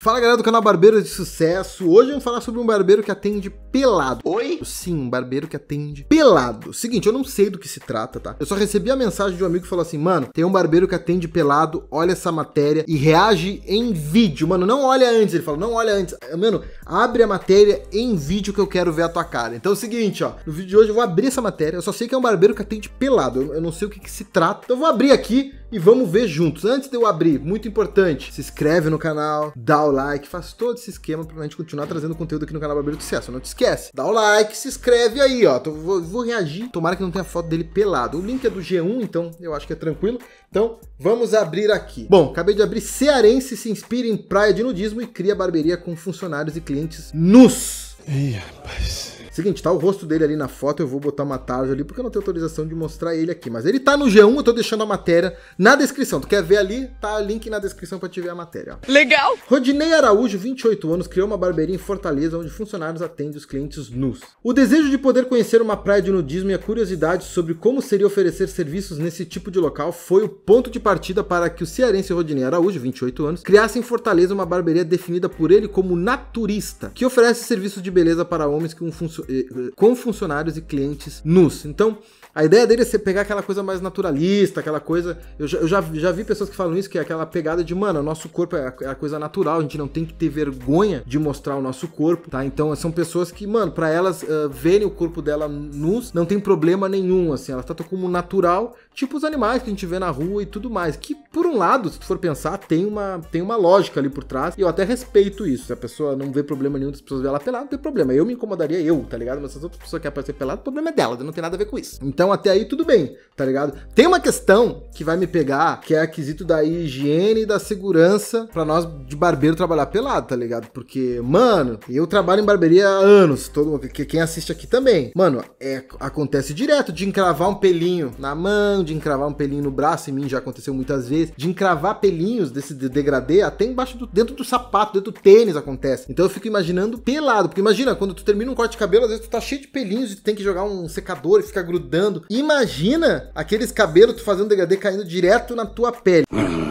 Fala galera do canal Barbeiro de Sucesso. Hoje vamos falar sobre um barbeiro que atende pelado. Oi? Sim, um barbeiro que atende pelado. Seguinte, eu não sei do que se trata, tá? Eu só recebi a mensagem de um amigo que falou assim: "Mano, tem um barbeiro que atende pelado, olha essa matéria e reage em vídeo". Mano, não olha antes, ele falou: "Não olha antes". Mano, abre a matéria em vídeo que eu quero ver a tua cara. Então é o seguinte, ó, no vídeo de hoje eu vou abrir essa matéria. Eu só sei que é um barbeiro que atende pelado. Eu, eu não sei o que, que se trata. Então eu vou abrir aqui e vamos ver juntos. Antes de eu abrir, muito importante, se inscreve no canal, dá o like, faz todo esse esquema pra gente continuar trazendo conteúdo aqui no canal Barbeiro do Sucesso. Não te esquece, dá o like, se inscreve aí, ó. Tô, vou, vou, reagir. Tomara que não tenha foto dele pelado. O link é do G1, então eu acho que é tranquilo. Então, vamos abrir aqui. Bom, acabei de abrir. Cearense se inspira em praia de nudismo e cria barbearia com funcionários e clientes nus. Ih, rapaz. Seguinte, tá o rosto dele ali na foto, eu vou botar uma tarja ali, porque eu não tenho autorização de mostrar ele aqui. Mas ele tá no G1, eu tô deixando a matéria na descrição. Tu quer ver ali? Tá o link na descrição pra te ver a matéria. Ó. Legal! Rodinei Araújo, 28 anos, criou uma barbearia em Fortaleza, onde funcionários atendem os clientes nus. O desejo de poder conhecer uma praia de nudismo e a curiosidade sobre como seria oferecer serviços nesse tipo de local foi o ponto de partida para que o cearense Rodinei Araújo, 28 anos, criasse em Fortaleza uma barbearia definida por ele como naturista, que oferece serviços de beleza para homens com funcionários com funcionários e clientes nus. Então, a ideia dele é você pegar aquela coisa mais naturalista, aquela coisa. Eu já, eu já, já vi pessoas que falam isso, que é aquela pegada de, mano, nosso corpo é a, é a, coisa natural, a gente não tem que ter vergonha de mostrar o nosso corpo, tá? Então são pessoas que, mano, para elas uh, verem o corpo dela nus, não tem problema nenhum, assim, ela tá como natural, tipo os animais que a gente vê na rua e tudo mais. Que, por um lado, se tu for pensar, tem uma, tem uma lógica ali por trás, e eu até respeito isso. Se a pessoa não vê problema nenhum das pessoas ver ela pelada, não tem problema. Eu me incomodaria, eu, tá ligado? Mas se as outras pessoas querem aparecer pelada, o problema é dela, não tem nada a ver com isso. Então, até aí tudo bem, tá ligado? Tem uma questão que vai me pegar, que é a quesito da higiene e da segurança para nós de barbeiro trabalhar pelado, tá ligado? Porque, mano, eu trabalho em barbearia há anos, todo que quem assiste aqui também. Mano, é acontece direto de encravar um pelinho na mão, de encravar um pelinho no braço, em mim já aconteceu muitas vezes, de encravar pelinhos desse degradê até embaixo do dentro do sapato, dentro do tênis acontece. Então eu fico imaginando pelado, porque imagina quando tu termina um corte de cabelo, às vezes tu tá cheio de pelinhos e tu tem que jogar um secador e ficar grudando Imagina aqueles cabelos tu fazendo degradê caindo direto na tua pele.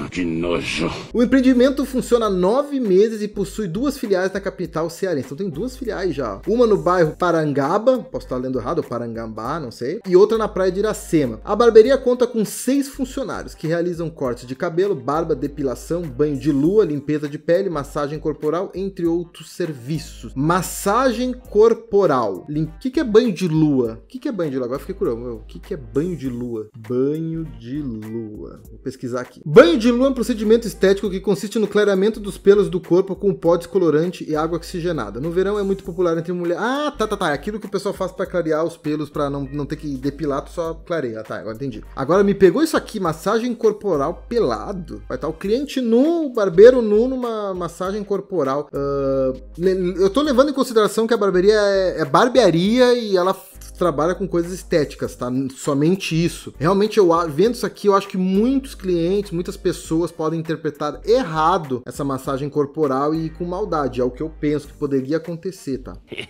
Que nojo. O empreendimento funciona há nove meses e possui duas filiais na capital cearense. Então tem duas filiais já. Uma no bairro Parangaba, posso estar lendo errado, Parangambá, não sei. E outra na praia de Iracema. A barbearia conta com seis funcionários que realizam cortes de cabelo, barba, depilação, banho de lua, limpeza de pele, massagem corporal, entre outros serviços. Massagem corporal. O que, que é banho de lua? O que, que é banho de lua? Agora fiquei curioso o que, que é banho de lua? Banho de lua. Vou pesquisar aqui. Banho de um procedimento estético que consiste no clareamento dos pelos do corpo com pó descolorante e água oxigenada. No verão é muito popular entre mulheres. Ah, tá, tá, tá. É aquilo que o pessoal faz para clarear os pelos, para não, não ter que depilar, tu só clareia. Tá, agora entendi. Agora me pegou isso aqui, massagem corporal pelado. Vai estar tá o cliente nu, o barbeiro nu numa massagem corporal. Uh, eu tô levando em consideração que a barbearia é, é barbearia e ela trabalha com coisas estéticas, tá? Somente isso. Realmente, eu vendo isso aqui, eu acho que muitos clientes, muitas pessoas podem interpretar errado essa massagem corporal e com maldade. É o que eu penso que poderia acontecer, tá?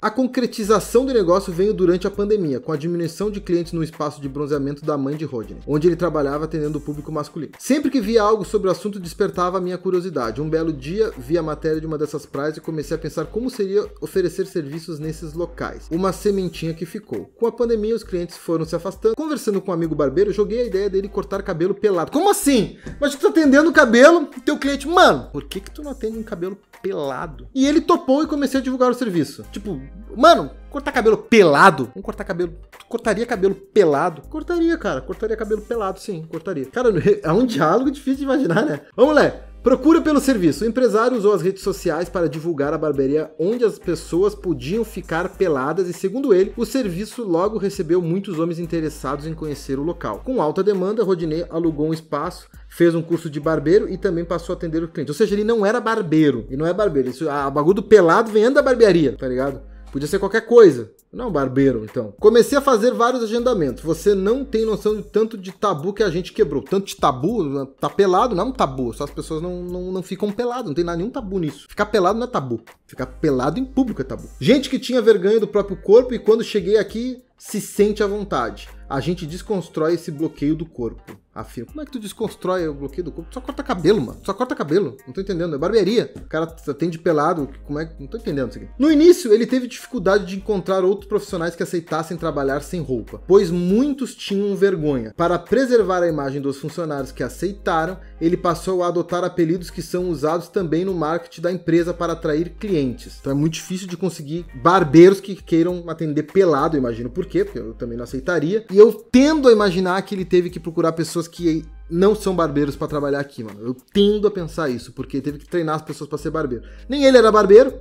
a concretização do negócio veio durante a pandemia, com a diminuição de clientes no espaço de bronzeamento da mãe de Rodney, onde ele trabalhava atendendo o público masculino. Sempre que via algo sobre o assunto, despertava a minha curiosidade. Um belo dia, vi a matéria de uma dessas praias e comecei a pensar como seria oferecer serviços nesses locais. Uma semi sementinha que ficou. Com a pandemia, os clientes foram se afastando. Conversando com um amigo barbeiro, joguei a ideia dele cortar cabelo pelado. Como assim? Mas tu tá atendendo o cabelo, teu cliente, mano, por que que tu não atende um cabelo pelado? E ele topou e comecei a divulgar o serviço. Tipo, mano, cortar cabelo pelado? Vamos cortar cabelo. Cortaria cabelo pelado? Cortaria, cara. Cortaria cabelo pelado, sim, cortaria. Cara, é um diálogo difícil de imaginar, né? Vamos lá. Procura pelo serviço. O empresário usou as redes sociais para divulgar a barbearia onde as pessoas podiam ficar peladas e, segundo ele, o serviço logo recebeu muitos homens interessados em conhecer o local. Com alta demanda, Rodinei alugou um espaço, fez um curso de barbeiro e também passou a atender o cliente. Ou seja, ele não era barbeiro. E não é barbeiro. Isso, a bagulho do pelado vem da barbearia, tá ligado? Podia ser qualquer coisa. Não, barbeiro, então. Comecei a fazer vários agendamentos. Você não tem noção do tanto de tabu que a gente quebrou. Tanto de tabu, tá pelado não é um tabu. Só as pessoas não, não, não ficam peladas. Não tem nenhum tabu nisso. Ficar pelado não é tabu. Ficar pelado em público é tabu. Gente que tinha vergonha do próprio corpo e quando cheguei aqui se sente à vontade. A gente desconstrói esse bloqueio do corpo. Afirma. Como é que tu desconstrói o bloqueio do corpo? Só corta cabelo, mano. Só corta cabelo. Não tô entendendo. É barbearia. O cara atende pelado. Como é que. Não tô entendendo isso aqui. No início, ele teve dificuldade de encontrar outros profissionais que aceitassem trabalhar sem roupa, pois muitos tinham vergonha. Para preservar a imagem dos funcionários que aceitaram, ele passou a adotar apelidos que são usados também no marketing da empresa para atrair clientes. Então é muito difícil de conseguir barbeiros que queiram atender pelado, eu imagino por quê, porque eu também não aceitaria. E eu tendo a imaginar que ele teve que procurar pessoas que não são barbeiros para trabalhar aqui, mano. Eu tendo a pensar isso, porque teve que treinar as pessoas para ser barbeiro. Nem ele era barbeiro.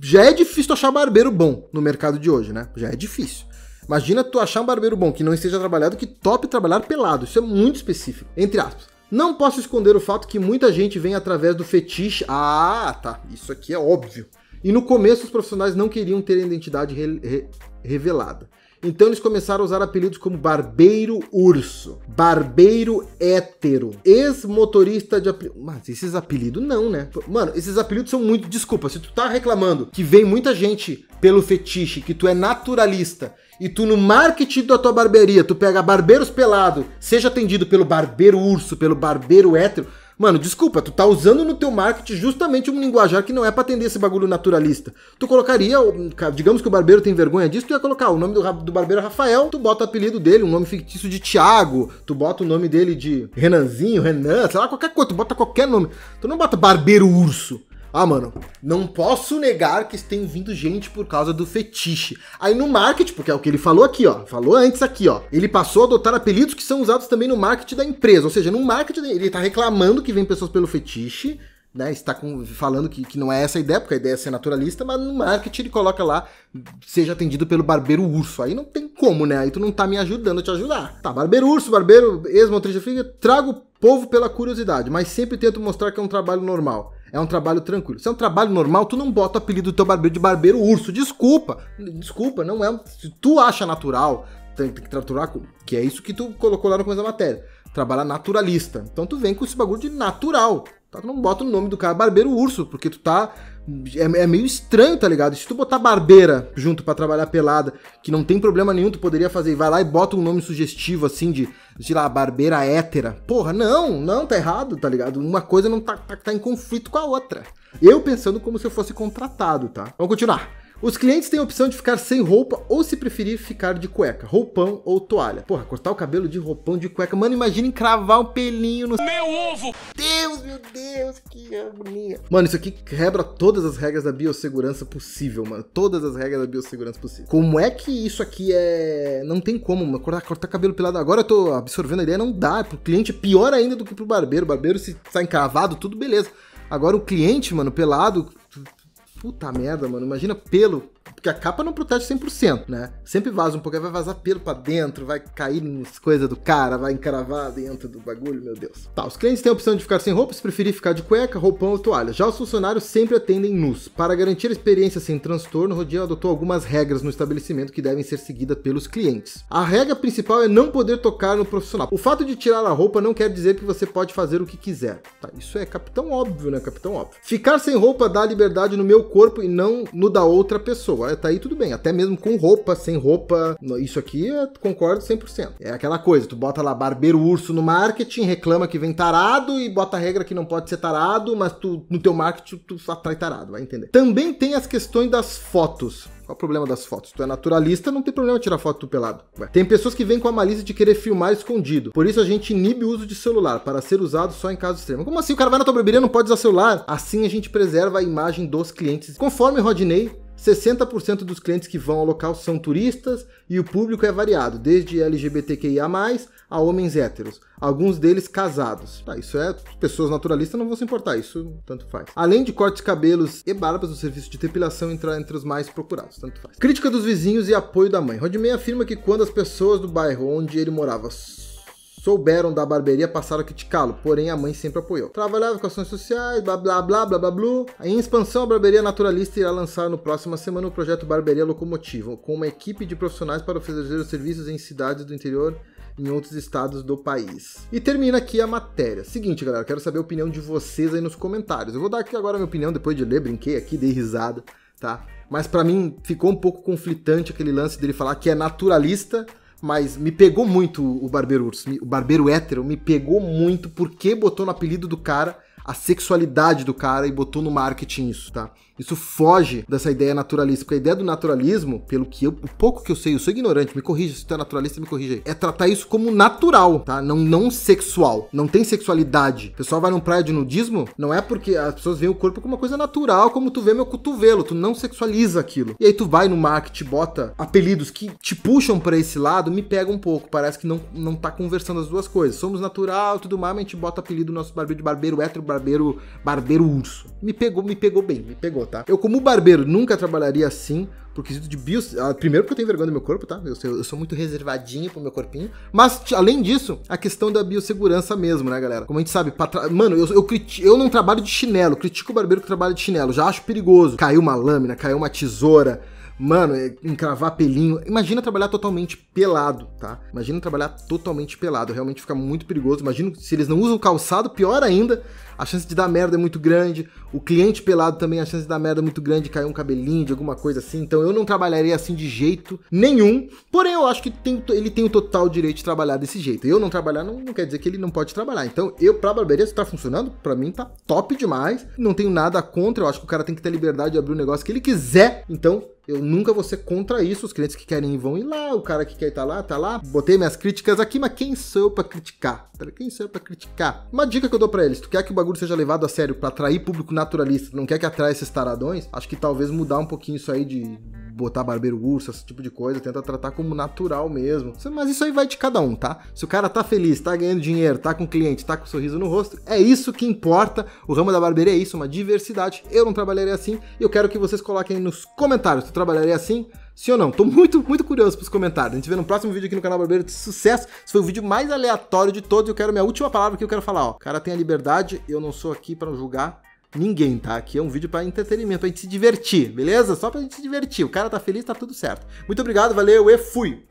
Já é difícil achar barbeiro bom no mercado de hoje, né? Já é difícil. Imagina tu achar um barbeiro bom que não esteja trabalhado, que top trabalhar pelado. Isso é muito específico. Entre aspas. Não posso esconder o fato que muita gente vem através do fetiche. Ah, tá. Isso aqui é óbvio. E no começo os profissionais não queriam ter a identidade re re revelada. Então eles começaram a usar apelidos como Barbeiro Urso, Barbeiro Hétero, ex-motorista de apelido. Mas esses apelidos não, né? Mano, esses apelidos são muito. Desculpa, se tu tá reclamando que vem muita gente pelo fetiche, que tu é naturalista e tu no marketing da tua barbearia, tu pega barbeiros pelado, seja atendido pelo barbeiro urso, pelo barbeiro hétero, Mano, desculpa, tu tá usando no teu marketing justamente um linguajar que não é pra atender esse bagulho naturalista. Tu colocaria, digamos que o barbeiro tem vergonha disso, tu ia colocar o nome do, do barbeiro Rafael, tu bota o apelido dele, um nome fictício de Thiago, tu bota o nome dele de Renanzinho, Renan, sei lá, qualquer coisa, tu bota qualquer nome. Tu não bota barbeiro urso. Ah, mano, não posso negar que tem vindo gente por causa do fetiche. Aí no marketing, porque é o que ele falou aqui, ó. Falou antes aqui, ó. Ele passou a adotar apelidos que são usados também no marketing da empresa. Ou seja, no marketing ele tá reclamando que vem pessoas pelo fetiche, né? Está com, falando que, que não é essa a ideia, porque a ideia é ser naturalista, mas no marketing ele coloca lá, seja atendido pelo barbeiro urso. Aí não tem como, né? Aí tu não tá me ajudando a te ajudar. Tá, barbeiro urso, barbeiro ex-motorista trago o povo pela curiosidade, mas sempre tento mostrar que é um trabalho normal. É um trabalho tranquilo. Se é um trabalho normal, tu não bota o apelido do teu barbeiro de barbeiro urso. Desculpa. Desculpa, não é. Se tu acha natural, tem, tem que traturar, que é isso que tu colocou lá no começo da matéria. Trabalhar naturalista. Então tu vem com esse bagulho de natural. Tá? Tu não bota o nome do cara barbeiro urso, porque tu tá é, é, meio estranho, tá ligado? Se tu botar barbeira junto para trabalhar pelada, que não tem problema nenhum, tu poderia fazer, vai lá e bota um nome sugestivo assim de, sei lá, barbeira hétera. Porra, não, não, tá errado, tá ligado? Uma coisa não tá, tá, tá em conflito com a outra. Eu pensando como se eu fosse contratado, tá? Vamos continuar. Os clientes têm a opção de ficar sem roupa ou, se preferir, ficar de cueca, roupão ou toalha. Porra, cortar o cabelo de roupão de cueca. Mano, imagina encravar um pelinho no. Meu ovo! Deus, meu Deus, que agonia. Mano, isso aqui quebra todas as regras da biossegurança possível, mano. Todas as regras da biossegurança possível. Como é que isso aqui é. Não tem como, mano. Cortar, cortar cabelo pelado. Agora eu tô absorvendo a ideia, não dá. Pro cliente é pior ainda do que pro barbeiro. O barbeiro, se tá encravado, tudo beleza. Agora o cliente, mano, pelado, Puta merda, mano. Imagina pelo. Porque a capa não protege 100%, né? Sempre vaza um pouco, vai vazar pelo pra dentro, vai cair nas coisas do cara, vai encravar dentro do bagulho, meu Deus. Tá, os clientes têm a opção de ficar sem roupa, se preferir ficar de cueca, roupão ou toalha. Já os funcionários sempre atendem nus. Para garantir a experiência sem transtorno, Rodiel adotou algumas regras no estabelecimento que devem ser seguidas pelos clientes. A regra principal é não poder tocar no profissional. O fato de tirar a roupa não quer dizer que você pode fazer o que quiser. Tá, isso é capitão óbvio, né? Capitão óbvio. Ficar sem roupa dá liberdade no meu corpo e não no da outra pessoa. Tá aí tudo bem, até mesmo com roupa, sem roupa, isso aqui eu concordo 100%. É aquela coisa, tu bota lá barbeiro urso no marketing, reclama que vem tarado e bota a regra que não pode ser tarado, mas tu no teu marketing tu atrai tarado, vai entender. Também tem as questões das fotos. Qual o problema das fotos? Tu é naturalista, não tem problema tirar foto do pelado. Ué. Tem pessoas que vêm com a malícia de querer filmar escondido. Por isso a gente inibe o uso de celular, para ser usado só em casos extremos. Como assim? O cara vai na tua barbearia não pode usar celular? Assim a gente preserva a imagem dos clientes. Conforme Rodney, 60% dos clientes que vão ao local são turistas e o público é variado, desde LGBTQIA+, a homens héteros, alguns deles casados. Tá, isso é, pessoas naturalistas não vão se importar, isso tanto faz. Além de cortes cabelos e barbas, o serviço de depilação entra entre os mais procurados, tanto faz. Crítica dos vizinhos e apoio da mãe. Rodney afirma que quando as pessoas do bairro onde ele morava souberam da barbearia, passaram a criticá-lo, porém a mãe sempre apoiou. Trabalhava com ações sociais, blá blá blá blá blá blá. Em expansão, a Barbearia Naturalista irá lançar no próxima semana o projeto Barbearia Locomotiva, com uma equipe de profissionais para oferecer os serviços em cidades do interior em outros estados do país. E termina aqui a matéria. Seguinte, galera, quero saber a opinião de vocês aí nos comentários. Eu vou dar aqui agora a minha opinião depois de ler, brinquei aqui, dei risada, tá? Mas para mim ficou um pouco conflitante aquele lance dele falar que é naturalista, mas me pegou muito o barbeiro urso, o barbeiro hétero me pegou muito porque botou no apelido do cara a sexualidade do cara e botou no marketing isso, tá? Isso foge dessa ideia naturalista, porque a ideia do naturalismo, pelo que eu, o pouco que eu sei, eu sou ignorante, me corrija, se tu é naturalista, me corrija aí, é tratar isso como natural, tá? Não, não sexual, não tem sexualidade. O pessoal vai num praia de nudismo, não é porque as pessoas veem o corpo como uma coisa natural, como tu vê meu cotovelo, tu não sexualiza aquilo. E aí tu vai no marketing, bota apelidos que te puxam para esse lado, me pega um pouco, parece que não, não tá conversando as duas coisas. Somos natural, tudo mais, mas a gente bota apelido no nosso barbeiro de barbeiro hétero, barbeiro, barbeiro urso. Me pegou, me pegou bem, me pegou, tá? Eu, como barbeiro, nunca trabalharia assim, por quesito de bio. Ah, primeiro, porque eu tenho vergonha do meu corpo, tá? Eu sou, eu sou muito reservadinho pro meu corpinho. Mas, além disso, a questão da biossegurança mesmo, né, galera? Como a gente sabe, tra... mano, eu, eu, criti... eu não trabalho de chinelo, critico o barbeiro que trabalha de chinelo. Já acho perigoso. Caiu uma lâmina, caiu uma tesoura Mano, é, encravar pelinho. Imagina trabalhar totalmente pelado, tá? Imagina trabalhar totalmente pelado. Realmente fica muito perigoso. Imagina se eles não usam calçado, pior ainda. A chance de dar merda é muito grande. O cliente pelado também, a chance de dar merda é muito grande, cair um cabelinho de alguma coisa assim. Então eu não trabalharia assim de jeito nenhum. Porém, eu acho que tem, ele tem o total direito de trabalhar desse jeito. Eu não trabalhar não, não quer dizer que ele não pode trabalhar. Então, eu, pra barbearia, se tá funcionando, pra mim tá top demais. Não tenho nada contra. Eu acho que o cara tem que ter liberdade de abrir o negócio que ele quiser. Então, eu nunca vou ser contra isso. Os clientes que querem ir vão ir lá, o cara que quer estar tá lá, tá lá. Botei minhas críticas aqui, mas quem sou eu pra criticar? Quem sou eu pra criticar? Uma dica que eu dou pra eles: tu quer que o bagulho seja levado a sério pra atrair público naturalista, não quer que atraia esses taradões? Acho que talvez mudar um pouquinho isso aí de botar barbeiro urso, esse tipo de coisa, tenta tratar como natural mesmo. Mas isso aí vai de cada um, tá? Se o cara tá feliz, tá ganhando dinheiro, tá com cliente, tá com um sorriso no rosto, é isso que importa. O ramo da barbearia é isso, uma diversidade. Eu não trabalharia assim e eu quero que vocês coloquem nos comentários. Tu trabalharia assim? Sim ou não? Tô muito, muito curioso pros comentários. A gente vê no próximo vídeo aqui no canal Barbeiro de Sucesso. Esse foi o vídeo mais aleatório de todos. Eu quero minha última palavra que eu quero falar, ó. O cara tem a liberdade, eu não sou aqui para julgar ninguém, tá? Aqui é um vídeo para entretenimento, pra gente se divertir, beleza? Só pra gente se divertir. O cara tá feliz, tá tudo certo. Muito obrigado, valeu e fui!